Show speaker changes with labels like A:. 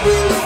A: It's